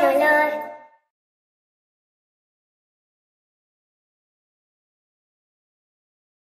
dolor